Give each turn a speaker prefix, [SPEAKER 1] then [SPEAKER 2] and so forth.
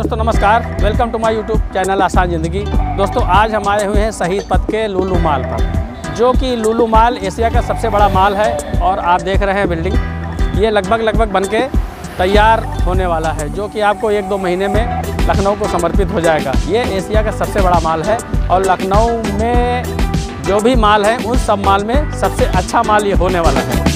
[SPEAKER 1] दोस्तों, नमस्कार। Welcome to my YouTube channel आसान ज़िंदगी। दोस्तों, आज हम आए हुए हैं शहीद पथ के लुलू माल पर, जो कि लुलू माल एशिया का सबसे बड़ा माल है और आप देख रहे हैं बिल्डिंग। ये लगभग लगभग बन के तैयार होने वाला है, जो कि आपको एक दो महीने में लखनऊ को समर्पित हो जाएगा। ये एशिया का सबसे बड़ा माल है और लखनऊ में जो भी माल है, उन सब माल में सबसे अच्छा माल ये होने वाला है।